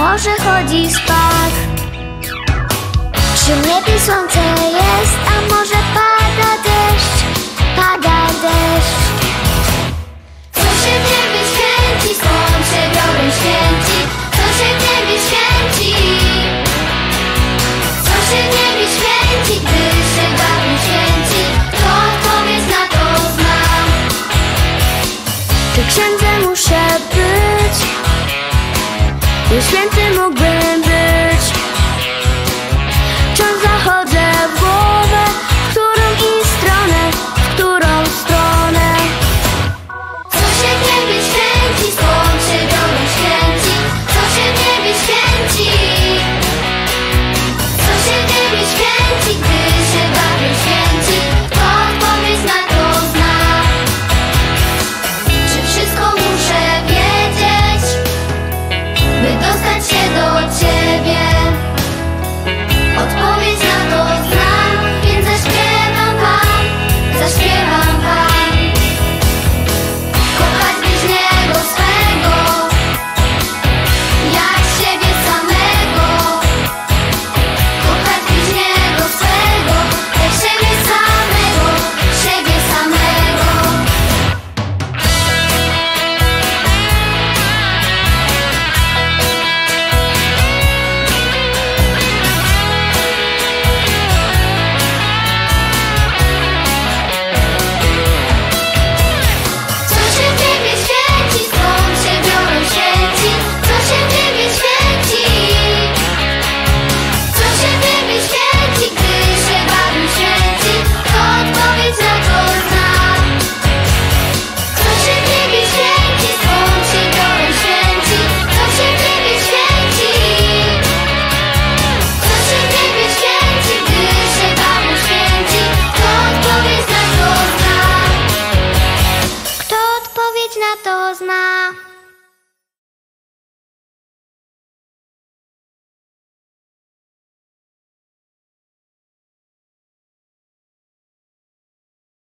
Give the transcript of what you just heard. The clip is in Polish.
może chodzi spać? Czym lepiej słońce jest, a może pada deszcz? Już więcej mógłbym